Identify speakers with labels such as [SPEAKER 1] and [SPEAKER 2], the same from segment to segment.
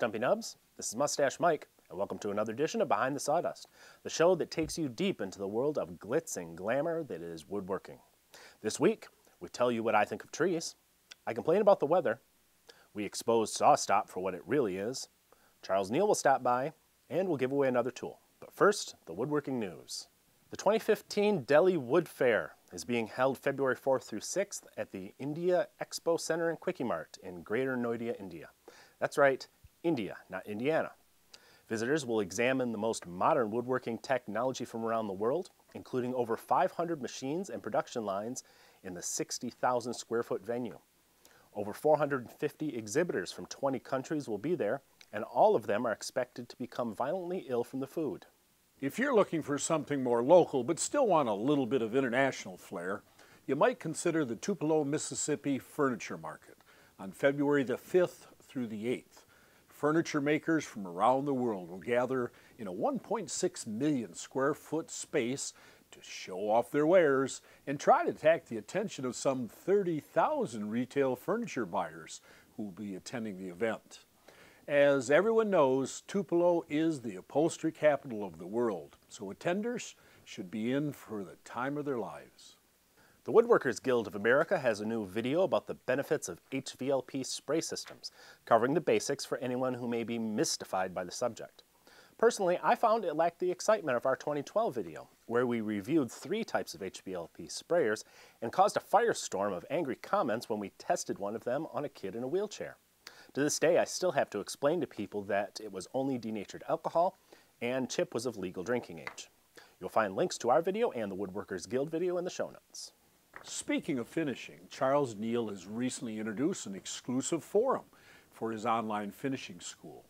[SPEAKER 1] Stumpy Nubs, this is Mustache Mike, and welcome to another edition of Behind the Sawdust, the show that takes you deep into the world of glitz and glamour that is woodworking. This week, we tell you what I think of trees, I complain about the weather, we expose SawStop for what it really is, Charles Neil will stop by, and we'll give away another tool. But first, the woodworking news. The 2015 Delhi Wood Fair is being held February 4th through 6th at the India Expo Center and Quickie Mart in Greater Noida, India. That's right, India, not Indiana. Visitors will examine the most modern woodworking technology from around the world, including over 500 machines and production lines in the 60,000 square foot venue. Over 450 exhibitors from 20 countries will be there, and all of them are expected to become violently ill from the food.
[SPEAKER 2] If you're looking for something more local but still want a little bit of international flair, you might consider the Tupelo, Mississippi Furniture Market on February the 5th through the 8th. Furniture makers from around the world will gather in a 1.6 million square foot space to show off their wares and try to attract the attention of some 30,000 retail furniture buyers who will be attending the event. As everyone knows, Tupelo is the upholstery capital of the world, so attenders should be in for the time of their lives.
[SPEAKER 1] The Woodworkers Guild of America has a new video about the benefits of HVLP spray systems, covering the basics for anyone who may be mystified by the subject. Personally, I found it lacked the excitement of our 2012 video, where we reviewed three types of HVLP sprayers and caused a firestorm of angry comments when we tested one of them on a kid in a wheelchair. To this day, I still have to explain to people that it was only denatured alcohol and Chip was of legal drinking age. You'll find links to our video and the Woodworkers Guild video in the show notes.
[SPEAKER 2] Speaking of finishing, Charles Neil has recently introduced an exclusive forum for his online finishing school.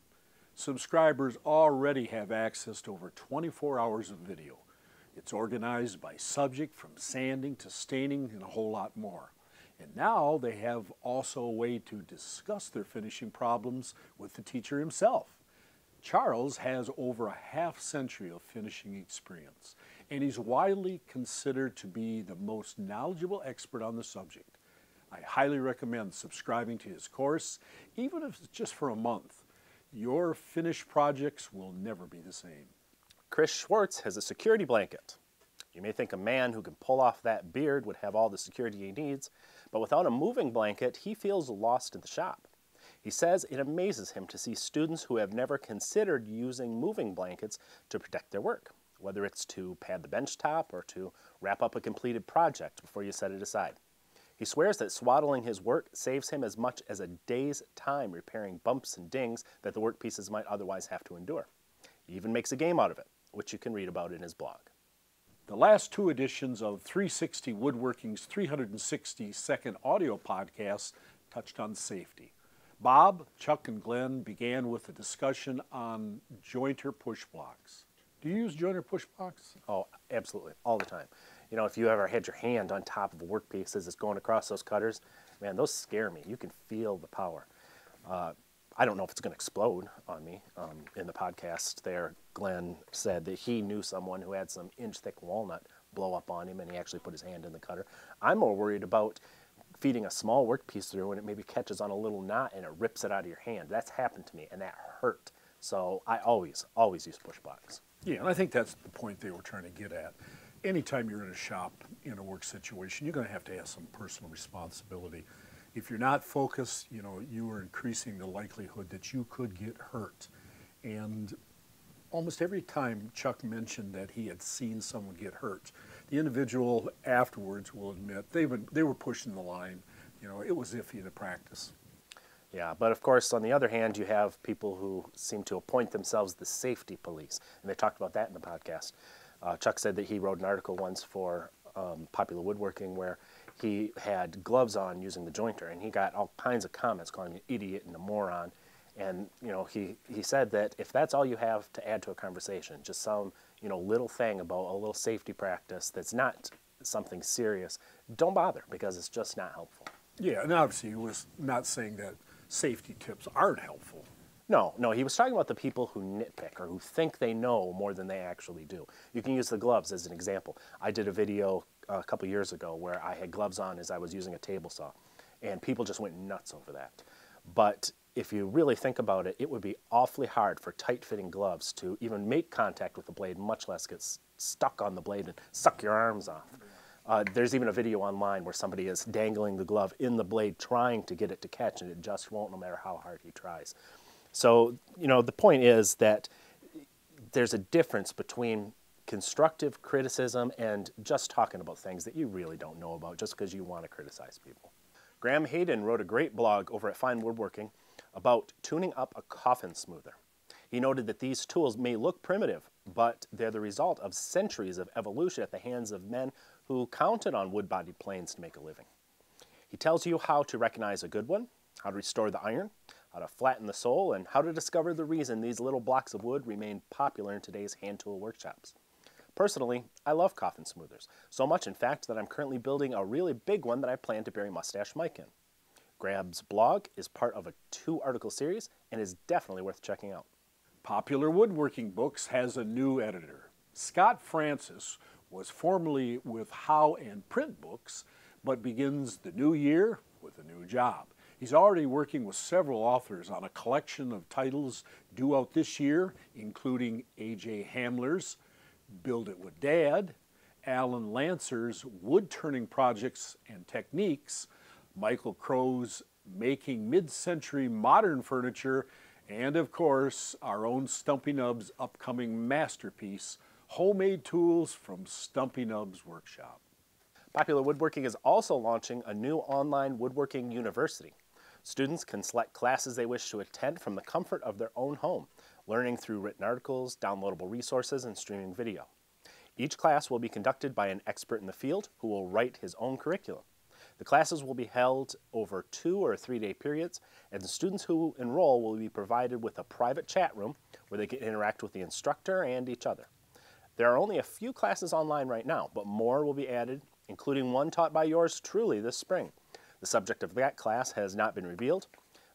[SPEAKER 2] Subscribers already have access to over 24 hours of video. It's organized by subject from sanding to staining and a whole lot more. And now they have also a way to discuss their finishing problems with the teacher himself. Charles has over a half century of finishing experience, and he's widely considered to be the most knowledgeable expert on the subject. I highly recommend subscribing to his course, even if it's just for a month. Your finished projects will never be the same.
[SPEAKER 1] Chris Schwarz has a security blanket. You may think a man who can pull off that beard would have all the security he needs, but without a moving blanket, he feels lost in the shop. He says it amazes him to see students who have never considered using moving blankets to protect their work, whether it's to pad the bench top or to wrap up a completed project before you set it aside. He swears that swaddling his work saves him as much as a day's time repairing bumps and dings that the workpieces might otherwise have to endure. He even makes a game out of it, which you can read about in his blog.
[SPEAKER 2] The last two editions of 360 Woodworking's 360 second audio podcast touched on safety. Bob, Chuck, and Glenn began with a discussion on jointer push blocks. Do you use jointer push blocks?
[SPEAKER 1] Oh, absolutely, all the time. You know, if you ever had your hand on top of a workpiece as it's going across those cutters, man, those scare me. You can feel the power. Uh, I don't know if it's going to explode on me. Um, in the podcast there, Glenn said that he knew someone who had some inch thick walnut blow up on him and he actually put his hand in the cutter. I'm more worried about feeding a small workpiece through and it maybe catches on a little knot and it rips it out of your hand. That's happened to me and that hurt. So I always, always use push blocks.
[SPEAKER 2] Yeah, and I think that's the point they were trying to get at. Anytime you're in a shop in a work situation, you're going to have to have some personal responsibility if you're not focused, you know, you are increasing the likelihood that you could get hurt. And almost every time Chuck mentioned that he had seen someone get hurt, the individual afterwards will admit they been, they were pushing the line. You know, it was iffy in the practice.
[SPEAKER 1] Yeah, but of course, on the other hand, you have people who seem to appoint themselves the safety police, and they talked about that in the podcast. Uh, Chuck said that he wrote an article once for um, Popular Woodworking where he had gloves on using the jointer, and he got all kinds of comments calling him an idiot and a moron. And you know, he, he said that if that's all you have to add to a conversation, just some you know little thing about a little safety practice that's not something serious, don't bother because it's just not helpful.
[SPEAKER 2] Yeah, and obviously he was not saying that safety tips aren't helpful.
[SPEAKER 1] No, no, he was talking about the people who nitpick or who think they know more than they actually do. You can use the gloves as an example. I did a video uh, a couple years ago where I had gloves on as I was using a table saw, and people just went nuts over that. But if you really think about it, it would be awfully hard for tight-fitting gloves to even make contact with the blade, much less get stuck on the blade and suck your arms off. Uh, there's even a video online where somebody is dangling the glove in the blade trying to get it to catch and it just won't no matter how hard he tries. So, you know, the point is that there's a difference between constructive criticism and just talking about things that you really don't know about just because you want to criticize people. Graham Haydon wrote a great blog over at Fine Woodworking about tuning up a coffin smoother. He noted that these tools may look primitive, but they're the result of centuries of evolution at the hands of men who counted on wood-bodied planes to make a living. He tells you how to recognize a good one, how to restore the iron, how to flatten the sole, and how to discover the reason these little blocks of wood remain popular in today's hand tool workshops. Personally, I love coffin smoothers, so much in fact that I'm currently building a really big one that I plan to bury Mustache Mike in. Grab's blog is part of a two article series and is definitely worth checking out.
[SPEAKER 2] Popular Woodworking Books has a new editor. Scott Francis was formerly with How and Print Books, but begins the new year with a new job. He's already working with several authors on a collection of titles due out this year, including A.J. Hamler's Build It With Dad, Alan Lacer's Wood Turning Projects and Techniques, Michael Crow's Making Mid-Century Modern Furniture, and of course, our own Stumpy Nubs upcoming masterpiece, Homemade Tools from Stumpy Nubs Workshop.
[SPEAKER 1] Popular Woodworking is also launching a new online woodworking university. Students can select classes they wish to attend from the comfort of their own home, learning through written articles, downloadable resources, and streaming video. Each class will be conducted by an expert in the field who will write his own curriculum. The classes will be held over two or three day periods, and the students who enroll will be provided with a private chat room where they can interact with the instructor and each other. There are only a few classes online right now, but more will be added, including one taught by yours truly this spring. The subject of that class has not been revealed,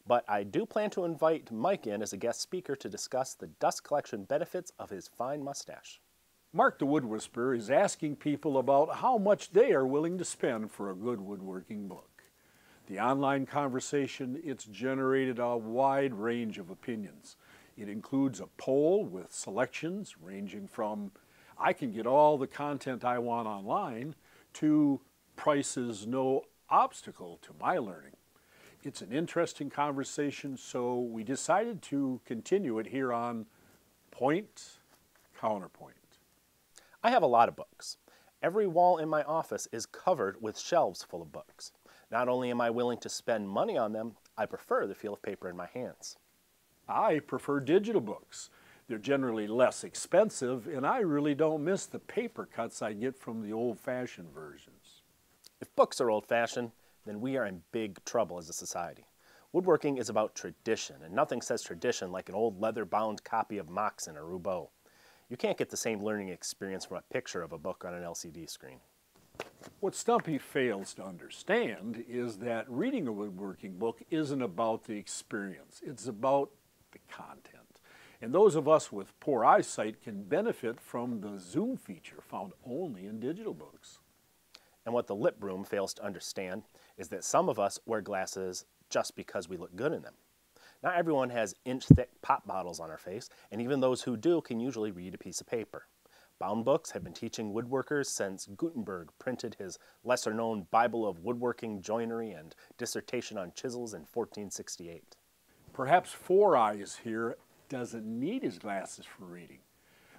[SPEAKER 1] but I do plan to invite Mike in as a guest speaker to discuss the dust collection benefits of his fine mustache.
[SPEAKER 2] Mark the Wood Whisperer is asking people about how much they are willing to spend for a good woodworking book. The online conversation, it's generated a wide range of opinions. It includes a poll with selections ranging from I can get all the content I want online to prices no obstacle to my learning. It's an interesting conversation, so we decided to continue it here on Point Counterpoint.
[SPEAKER 1] I have a lot of books. Every wall in my office is covered with shelves full of books. Not only am I willing to spend money on them, I prefer the feel of paper in my hands.
[SPEAKER 2] I prefer digital books. They're generally less expensive, and I really don't miss the paper cuts I get from the old-fashioned versions.
[SPEAKER 1] If books are old-fashioned, then we are in big trouble as a society. Woodworking is about tradition, and nothing says tradition like an old leather-bound copy of Moxon or Roubo. You can't get the same learning experience from a picture of a book on an LCD screen.
[SPEAKER 2] What Stumpy fails to understand is that reading a woodworking book isn't about the experience, it's about the content. And those of us with poor eyesight can benefit from the zoom feature found only in digital books.
[SPEAKER 1] And what the lip broom fails to understand is that some of us wear glasses just because we look good in them. Not everyone has inch-thick pop bottles on our face, and even those who do can usually read a piece of paper. Bound books have been teaching woodworkers since Gutenberg printed his lesser-known Bible of Woodworking Joinery and Dissertation on Chisels in 1468.
[SPEAKER 2] Perhaps Four Eyes here doesn't need his glasses for reading,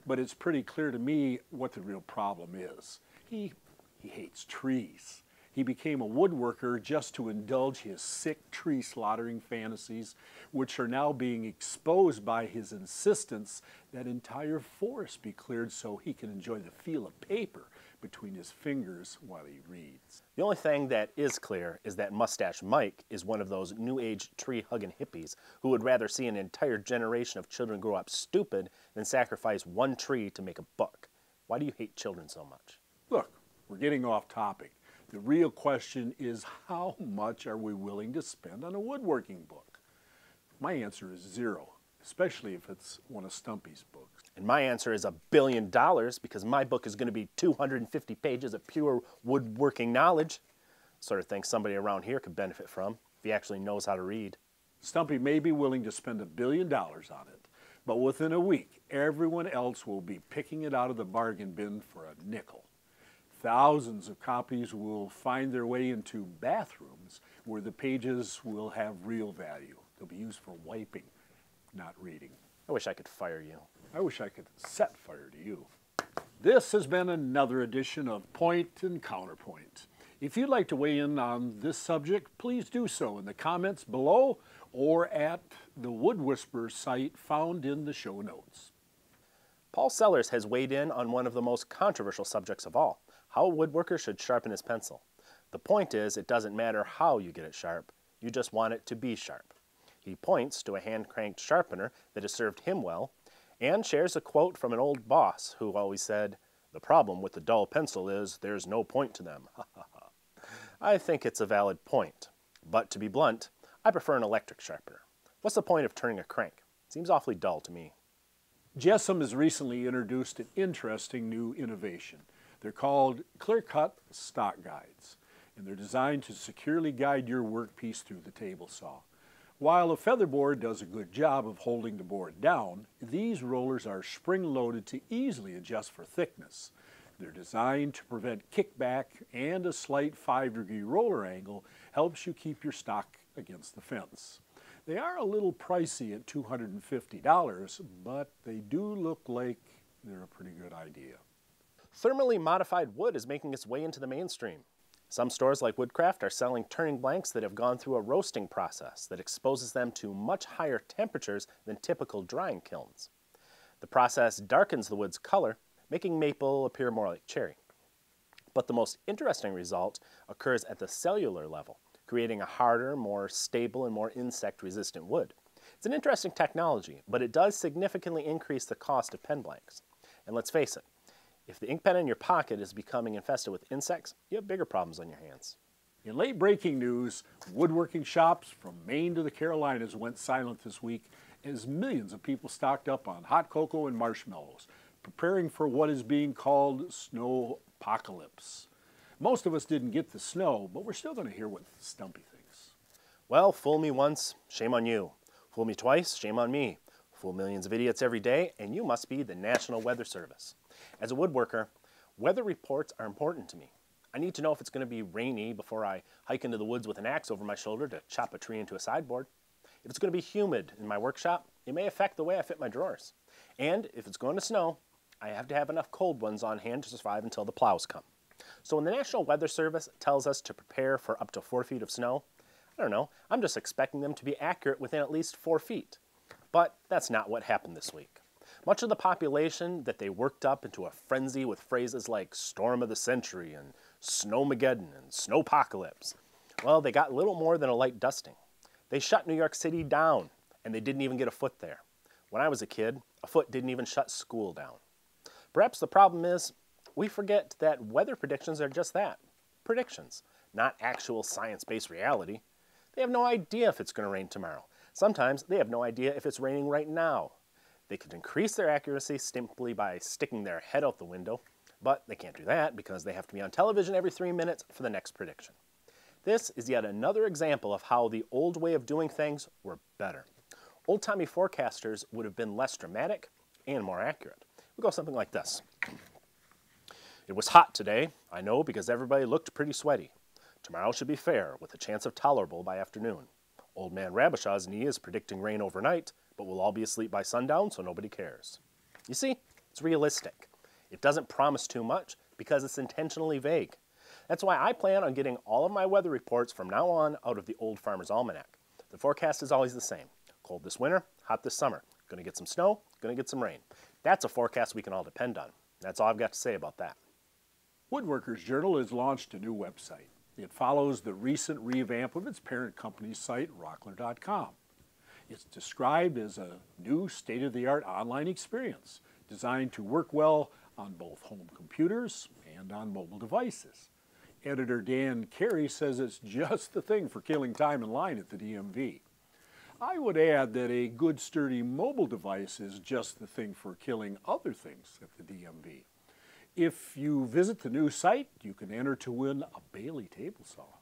[SPEAKER 2] but it's pretty clear to me what the real problem is. He, he hates trees. He became a woodworker just to indulge his sick tree slaughtering fantasies, which are now being exposed by his insistence that entire forests be cleared so he can enjoy the feel of paper between his fingers while he reads.
[SPEAKER 1] The only thing that is clear is that Mustache Mike is one of those new age tree hugging hippies who would rather see an entire generation of children grow up stupid than sacrifice one tree to make a buck. Why do you hate children so much?
[SPEAKER 2] Look, we're getting off topic. The real question is how much are we willing to spend on a woodworking book? My answer is zero, especially if it's one of Stumpy's books.
[SPEAKER 1] And my answer is a billion dollars because my book is going to be 250 pages of pure woodworking knowledge. Sort of thing somebody around here could benefit from if he actually knows how to read.
[SPEAKER 2] Stumpy may be willing to spend a billion dollars on it, but within a week, everyone else will be picking it out of the bargain bin for a nickel. Thousands of copies will find their way into bathrooms where the pages will have real value. They'll be used for wiping, not reading.
[SPEAKER 1] I wish I could fire you.
[SPEAKER 2] I wish I could set fire to you. This has been another edition of Point and Counterpoint. If you'd like to weigh in on this subject, please do so in the comments below or at the Wood Whisperer site found in the show notes.
[SPEAKER 1] Paul Sellers has weighed in on one of the most controversial subjects of all how a woodworker should sharpen his pencil. The point is, it doesn't matter how you get it sharp, you just want it to be sharp. He points to a hand cranked sharpener that has served him well and shares a quote from an old boss who always said, The problem with the dull pencil is there's no point to them. I think it's a valid point, but to be blunt, I prefer an electric sharpener. What's the point of turning a crank? Seems awfully dull to me.
[SPEAKER 2] JessEm has recently introduced an interesting new innovation. They're called clear-cut stock guides, and they're designed to securely guide your workpiece through the table saw. While a feather board does a good job of holding the board down, these rollers are spring-loaded to easily adjust for thickness. They're designed to prevent kickback and a slight 5 degree roller angle helps you keep your stock against the fence. They are a little pricey at $250, but they do look like they're a pretty good idea.
[SPEAKER 1] Thermally modified wood is making its way into the mainstream. Some stores like Woodcraft are selling turning blanks that have gone through a roasting process that exposes them to much higher temperatures than typical drying kilns. The process darkens the wood's color, making maple appear more like cherry. But the most interesting result occurs at the cellular level, creating a harder, more stable, and more insect-resistant wood. It's an interesting technology, but it does significantly increase the cost of pen blanks. And let's face it, if the ink pen in your pocket is becoming infested with insects, you have bigger problems on your hands.
[SPEAKER 2] In late breaking news, woodworking shops from Maine to the Carolinas went silent this week as millions of people stocked up on hot cocoa and marshmallows, preparing for what is being called snow apocalypse. Most of us didn't get the snow, but we're still going to hear what Stumpy thinks.
[SPEAKER 1] Well, fool me once, shame on you. Fool me twice, shame on me. Fool millions of idiots every day, and you must be the National Weather Service. As a woodworker, weather reports are important to me. I need to know if it's going to be rainy before I hike into the woods with an axe over my shoulder to chop a tree into a sideboard. If it's going to be humid in my workshop, it may affect the way I fit my drawers. And if it's going to snow, I have to have enough cold ones on hand to survive until the plows come. So when the National Weather Service tells us to prepare for up to four feet of snow, I don't know, I'm just expecting them to be accurate within at least four feet. But that's not what happened this week. Much of the population that they worked up into a frenzy with phrases like storm of the century and snowmageddon and snowpocalypse, well, they got little more than a light dusting. They shut New York City down, and they didn't even get a foot there. When I was a kid, a foot didn't even shut school down. Perhaps the problem is we forget that weather predictions are just that predictions, not actual science based reality. They have no idea if it's going to rain tomorrow. Sometimes they have no idea if it's raining right now. They could increase their accuracy simply by sticking their head out the window, but they can't do that because they have to be on television every three minutes for the next prediction. This is yet another example of how the old way of doing things were better. Old-timey forecasters would have been less dramatic and more accurate. We go something like this. It was hot today, I know because everybody looked pretty sweaty. Tomorrow should be fair, with a chance of tolerable by afternoon. Old man Rabishaw's knee is predicting rain overnight, but we'll all be asleep by sundown, so nobody cares. You see, it's realistic. It doesn't promise too much because it's intentionally vague. That's why I plan on getting all of my weather reports from now on out of the Old Farmer's Almanac. The forecast is always the same. Cold this winter, hot this summer. Gonna get some snow, gonna get some rain. That's a forecast we can all depend on. That's all I've got to say about that.
[SPEAKER 2] Woodworkers Journal has launched a new website. It follows the recent revamp of its parent company's site, Rockler.com. It's described as a new state-of-the-art online experience designed to work well on both home computers and on mobile devices. Editor Dan Carey says it's just the thing for killing time in line at the DMV. I would add that a good sturdy mobile device is just the thing for killing other things at the DMV. If you visit the new site, you can enter to win a Bailey table saw.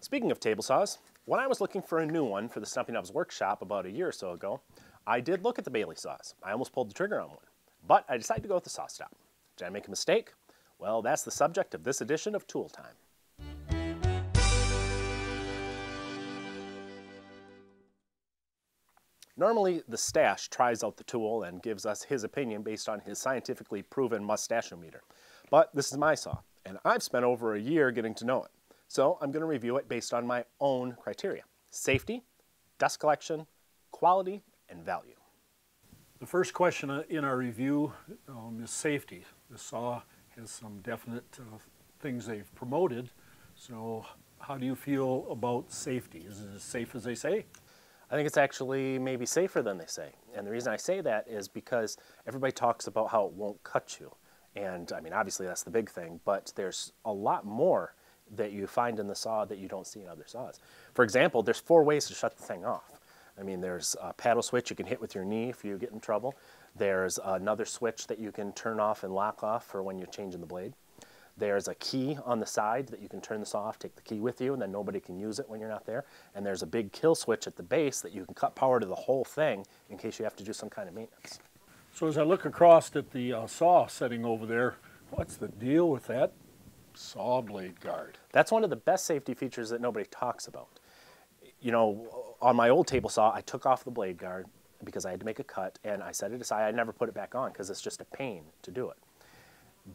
[SPEAKER 1] Speaking of table saws, when I was looking for a new one for the Stumpy Nubs workshop about a year or so ago, I did look at the Bailey saws. I almost pulled the trigger on one, but I decided to go with the SawStop. Did I make a mistake? Well, that's the subject of this edition of Tool Time. Normally, the stash tries out the tool and gives us his opinion based on his scientifically proven mustachiometer. But this is my saw, and I've spent over a year getting to know it. So I'm going to review it based on my own criteria. Safety, dust collection, quality, and value.
[SPEAKER 2] The first question in our review um, is safety. The saw has some definite uh, things they've promoted. So how do you feel about safety? Is it as safe as they say?
[SPEAKER 1] I think it's actually maybe safer than they say. And the reason I say that is because everybody talks about how it won't cut you. And I mean, obviously that's the big thing, but there's a lot more that you find in the saw that you don't see in other saws. For example, there's four ways to shut the thing off. I mean, there's a paddle switch you can hit with your knee if you get in trouble. There's another switch that you can turn off and lock off for when you're changing the blade. There's a key on the side that you can turn this off, take the key with you, and then nobody can use it when you're not there. And there's a big kill switch at the base that you can cut power to the whole thing in case you have to do some kind of maintenance.
[SPEAKER 2] So as I look across at the uh, saw setting over there, what's the deal with that saw blade guard?
[SPEAKER 1] That's one of the best safety features that nobody talks about. You know, on my old table saw, I took off the blade guard because I had to make a cut, and I set it aside. I never put it back on because it's just a pain to do it.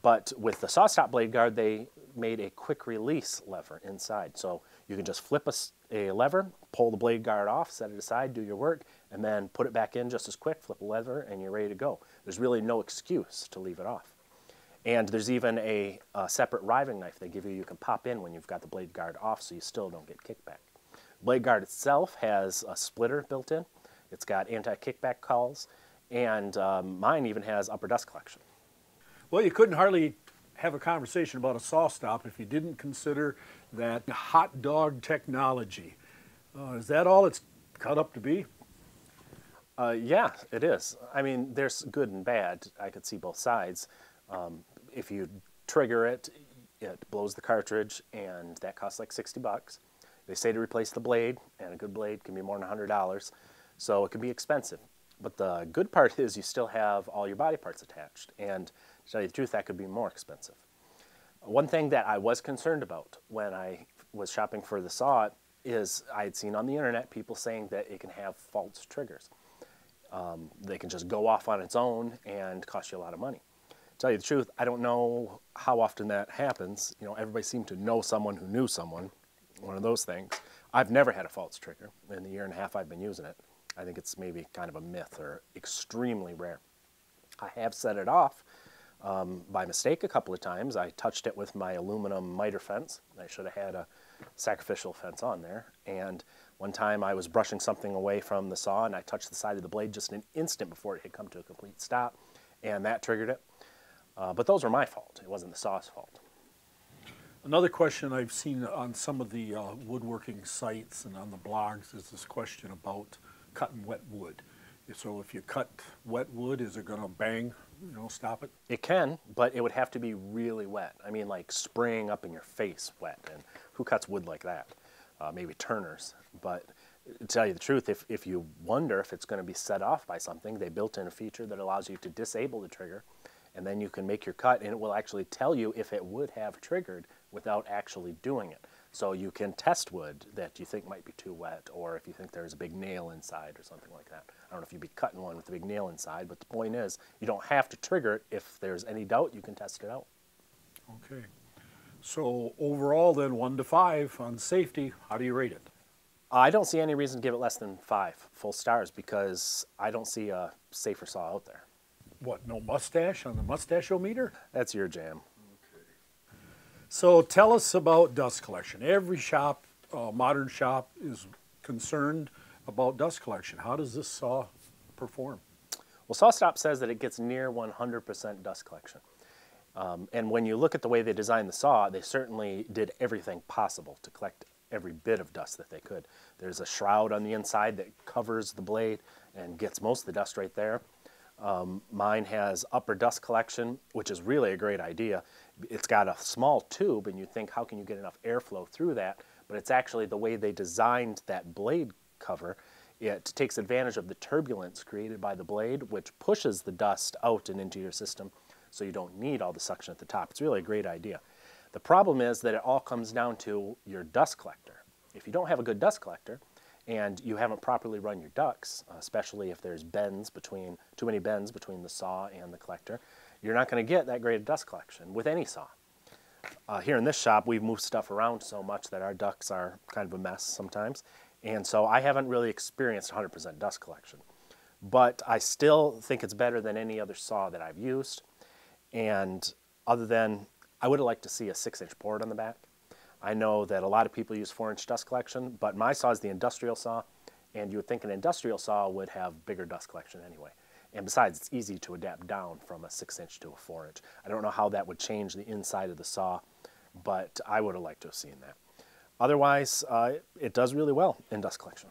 [SPEAKER 1] But with the SawStop blade guard, they made a quick release lever inside. So you can just flip a, a, lever, pull the blade guard off, set it aside, do your work, and then put it back in just as quick, flip a lever, and you're ready to go. There's really no excuse to leave it off. And there's even a, a separate riving knife they give you you can pop in when you've got the blade guard off so you still don't get kickback. Blade guard itself has a splitter built in. It's got anti-kickback pawls, and um, mine even has upper dust collection.
[SPEAKER 2] Well, you couldn't hardly have a conversation about a saw stop if you didn't consider that hot dog technology. Uh, is that all it's cut up to be?
[SPEAKER 1] Uh, yeah, it is. I mean, there's good and bad. I could see both sides. Um, if you trigger it, it blows the cartridge, and that costs like 60 bucks. They say to replace the blade, and a good blade can be more than $100, so it can be expensive. But the good part is you still have all your body parts attached, and to tell you the truth, that could be more expensive. One thing that I was concerned about when I was shopping for the saw is I had seen on the internet people saying that it can have false triggers. Um, they can just go off on its own and cost you a lot of money. Tell you the truth, I don't know how often that happens. You know, everybody seemed to know someone who knew someone, one of those things. I've never had a false trigger in the year and a half I've been using it. I think it's maybe kind of a myth or extremely rare. I have set it off um, by mistake a couple of times. I touched it with my aluminum miter fence. I should have had a sacrificial fence on there. And one time I was brushing something away from the saw and I touched the side of the blade just an instant before it had come to a complete stop and that triggered it. Uh, but those were my fault. It wasn't the saw's fault.
[SPEAKER 2] Another question I've seen on some of the uh, woodworking sites and on the blogs is this question about cutting wet wood. So if you cut wet wood, is it going to bang you know, stop it?
[SPEAKER 1] It can, but it would have to be really wet. I mean, like spraying up in your face wet. And who cuts wood like that? Uh, maybe turners. But to tell you the truth, if, if you wonder if it's going to be set off by something, they built in a feature that allows you to disable the trigger, and then you can make your cut, and it will actually tell you if it would have triggered without actually doing it. So you can test wood that you think might be too wet, or if you think there's a big nail inside or something like that. I don't know if you'd be cutting one with a big nail inside, but the point is, you don't have to trigger it. If there's any doubt, you can test it out.
[SPEAKER 2] Okay. So overall then, one to five on safety, how do you rate it?
[SPEAKER 1] I don't see any reason to give it less than five full stars because I don't see a safer saw out there.
[SPEAKER 2] What, no mustache on the mustachiometer?
[SPEAKER 1] That's your jam. Okay.
[SPEAKER 2] So tell us about dust collection. Every shop, uh, modern shop, is concerned about dust collection. How does this saw perform?
[SPEAKER 1] Well, SawStop says that it gets near 100% dust collection. Um, and when you look at the way they designed the saw, they certainly did everything possible to collect every bit of dust that they could. There's a shroud on the inside that covers the blade and gets most of the dust right there. Um, mine has upper dust collection, which is really a great idea. It's got a small tube, and you think, how can you get enough airflow through that? but it's actually the way they designed that blade cover. It takes advantage of the turbulence created by the blade, which pushes the dust out and into your system so you don't need all the suction at the top. It's really a great idea. The problem is that it all comes down to your dust collector. If you don't have a good dust collector, and you haven't properly run your ducts, especially if there's bends between, too many bends between the saw and the collector, you're not going to get that great a dust collection with any saw. Uh, here in this shop, we've moved stuff around so much that our ducts are kind of a mess sometimes. And so I haven't really experienced 100% dust collection. But I still think it's better than any other saw that I've used. And other than, I would have liked to see a six inch port on the back. I know that a lot of people use four inch dust collection, but my saw is the industrial saw. And you would think an industrial saw would have bigger dust collection anyway. And besides, it's easy to adapt down from a six inch to a four inch. I don't know how that would change the inside of the saw, but I would have liked to have seen that. Otherwise, uh, it does really well in dust collection.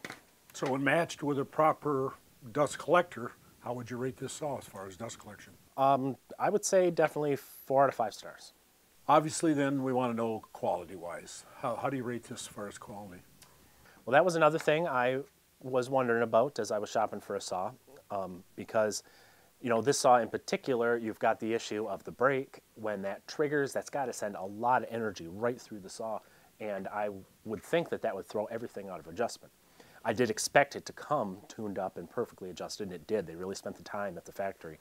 [SPEAKER 2] So when matched with a proper dust collector, how would you rate this saw as far as dust collection?
[SPEAKER 1] Um, I would say definitely four out of five stars.
[SPEAKER 2] Obviously, then we want to know quality wise. How, how do you rate this as far as quality?
[SPEAKER 1] Well, that was another thing I was wondering about as I was shopping for a saw um, because you know this saw in particular you've got the issue of the brake when that triggers that's got to send a lot of energy right through the saw and I would think that that would throw everything out of adjustment. I did expect it to come tuned up and perfectly adjusted and it did. They really spent the time at the factory.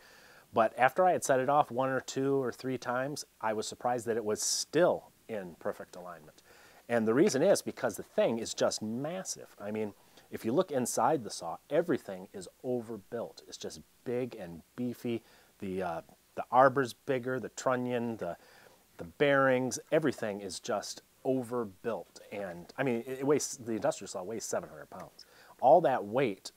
[SPEAKER 1] But after I had set it off one or two or three times, I was surprised that it was still in perfect alignment. And the reason is because the thing is just massive. I mean, if you look inside the saw, everything is overbuilt. It's just big and beefy. The, uh, the arbor's bigger, the trunnion, the, the bearings, everything is just overbuilt. And I mean, it weighs, the industrial saw weighs 700 pounds. All that weight,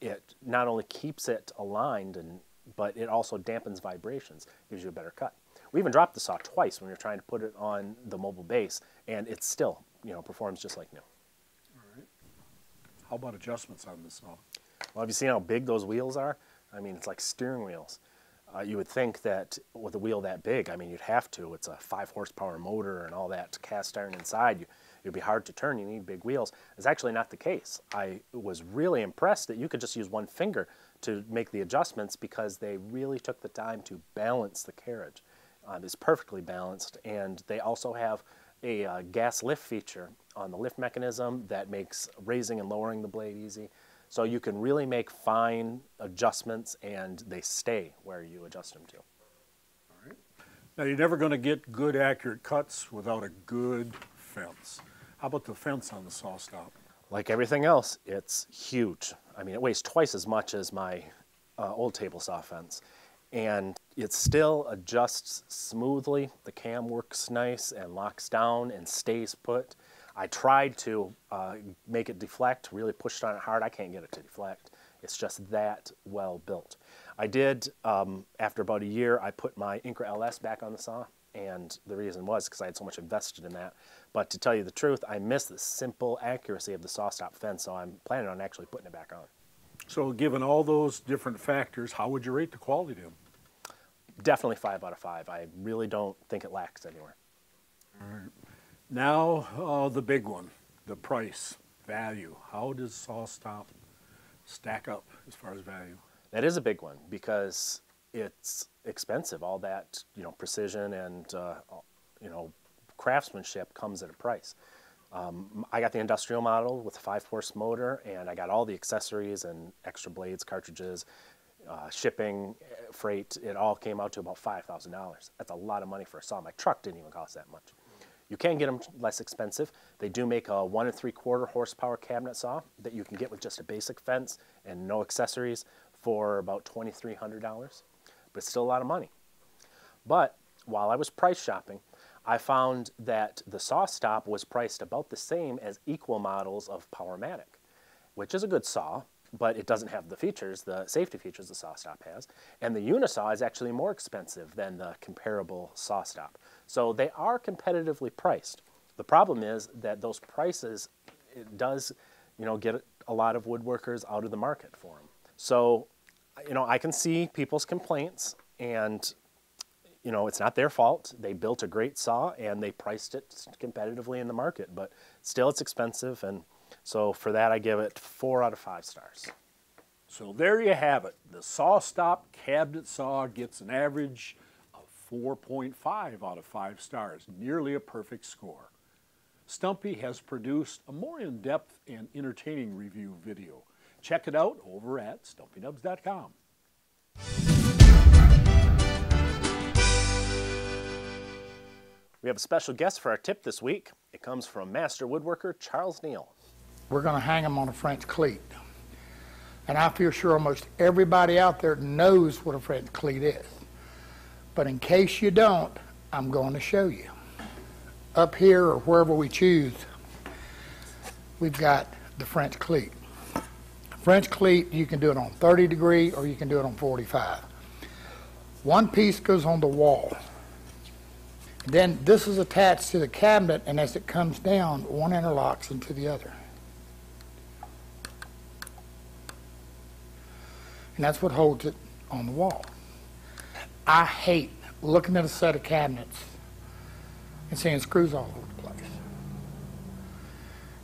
[SPEAKER 1] it not only keeps it aligned, and, but it also dampens vibrations, gives you a better cut. We even dropped the saw twice when we were trying to put it on the mobile base, and it still, you know, performs just like new. All right.
[SPEAKER 2] How about adjustments on this saw?
[SPEAKER 1] Well, have you seen how big those wheels are? I mean, it's like steering wheels. Uh, you would think that with a wheel that big, I mean, you'd have to. It's a five horsepower motor and all that cast iron inside. You, it'd be hard to turn. You need big wheels. It's actually not the case. I was really impressed that you could just use one finger to make the adjustments because they really took the time to balance the carriage. Um, it's perfectly balanced, and they also have a uh, gas lift feature on the lift mechanism that makes raising and lowering the blade easy. So you can really make fine adjustments and they stay where you adjust them to.
[SPEAKER 2] All right. Now you're never going to get good accurate cuts without a good fence. How about the fence on the saw stop?
[SPEAKER 1] Like everything else, it's huge. I mean, it weighs twice as much as my uh, old table saw fence. And it still adjusts smoothly. The cam works nice and locks down and stays put. I tried to uh, make it deflect, really pushed on it hard. I can't get it to deflect. It's just that well built. I did, um, after about a year, I put my Incra LS back on the saw, and the reason was because I had so much invested in that. But to tell you the truth, I miss the simple accuracy of the saw stop fence, so I'm planning on actually putting it back on.
[SPEAKER 2] So given all those different factors, how would you rate the quality to them?
[SPEAKER 1] Definitely five out of five. I really don't think it lacks anywhere.
[SPEAKER 2] All right. Now, uh, the big one, the price, value. How does SawStop stack up as far as value?
[SPEAKER 1] That is a big one because it's expensive. All that you know, precision and uh, you know, craftsmanship comes at a price. Um, I got the industrial model with a five-horse motor, and I got all the accessories and extra blades, cartridges, uh, shipping, freight. It all came out to about five thousand dollars. That's a lot of money for a saw. My truck didn't even cost that much. You can get them less expensive. They do make a one and three quarter horsepower cabinet saw that you can get with just a basic fence and no accessories for about $2,300, but still a lot of money. But while I was price shopping, I found that the saw stop was priced about the same as equal models of Powermatic, which is a good saw, but it doesn't have the features, the safety features the SawStop has. And the Unisaw is actually more expensive than the comparable SawStop. So they are competitively priced. The problem is that those prices, does, you know, get a lot of woodworkers out of the market for them. So, you know, I can see people's complaints and you know, it's not their fault. They built a great saw and they priced it competitively in the market, but still it's expensive. And so for that, I give it four out of five stars.
[SPEAKER 2] So there you have it. The SawStop cabinet saw gets an average of 4.5 out of 5 stars, nearly a perfect score. Stumpy has produced a more in-depth and entertaining review video. Check it out over at stumpynubs.com.
[SPEAKER 1] We have a special guest for our tip this week. It comes from master woodworker Charles Neil.
[SPEAKER 3] We're going to hang them on a French cleat. And I feel sure almost everybody out there knows what a French cleat is. But in case you don't, I'm going to show you. Up here or wherever we choose, we've got the French cleat. French cleat, you can do it on 30 degree or you can do it on 45. One piece goes on the wall. Then this is attached to the cabinet, and as it comes down, one interlocks into the other. And that's what holds it on the wall. I hate looking at a set of cabinets and seeing screws all over the place.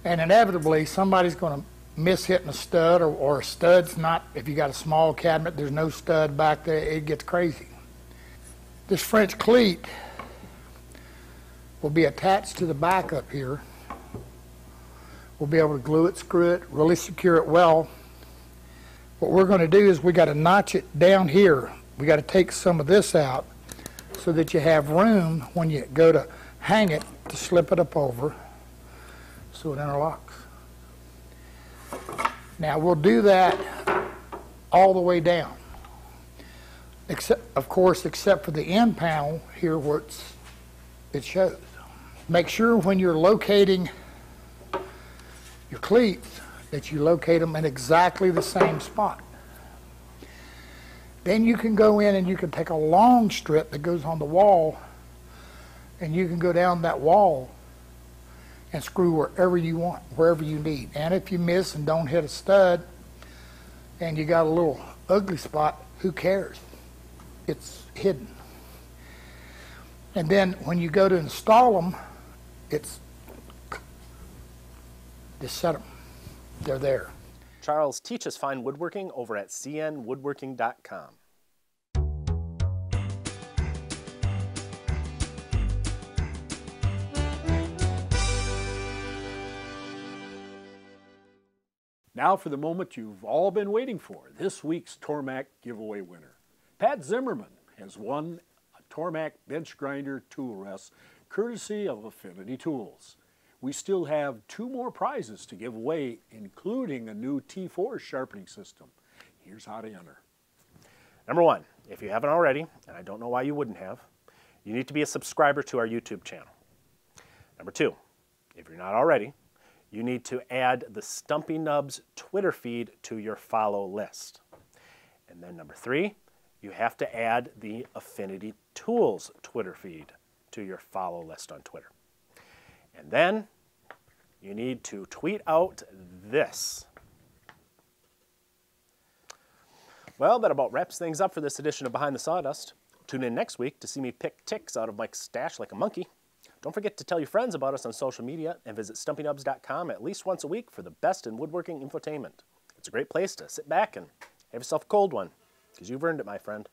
[SPEAKER 3] And inevitably, somebody's going to miss hitting a stud, or, or a stud's not, if you got a small cabinet, there's no stud back there, it gets crazy. This French cleat will be attached to the back up here. We'll be able to glue it, screw it, really secure it well. What we're going to do is we got to notch it down here. We got to take some of this out so that you have room when you go to hang it to slip it up over so it interlocks. Now we'll do that all the way down. Except, of course, except for the end panel here where it shows. Make sure when you're locating your cleats that you locate them in exactly the same spot. Then you can go in and you can take a long strip that goes on the wall and you can go down that wall and screw wherever you want, wherever you need. And if you miss and don't hit a stud and you got a little ugly spot, who cares? It's hidden. And then when you go to install them, it's just set them. They're there.
[SPEAKER 1] Charles teaches fine woodworking over at cnwoodworking.com.
[SPEAKER 2] Now for the moment you've all been waiting for, this week's Tormek giveaway winner. Pat Zimmerman has won a Tormek bench grinder tool rest courtesy of Affinity Tools. We still have two more prizes to give away, including a new T4 sharpening system. Here's how to enter.
[SPEAKER 1] Number one, if you haven't already, and I don't know why you wouldn't have, you need to be a subscriber to our YouTube channel. Number two, if you're not already, you need to add the Stumpy Nubs Twitter feed to your follow list. And then number three, you have to add the Affinity Tools Twitter feed to your follow list on Twitter. And then you need to tweet out this. Well, that about wraps things up for this edition of Behind the Sawdust. Tune in next week to see me pick ticks out of Mike's stash like a monkey. Don't forget to tell your friends about us on social media and visit stumpynubs.com at least once a week for the best in woodworking infotainment. It's a great place to sit back and have yourself a cold one, because you've earned it, my friend.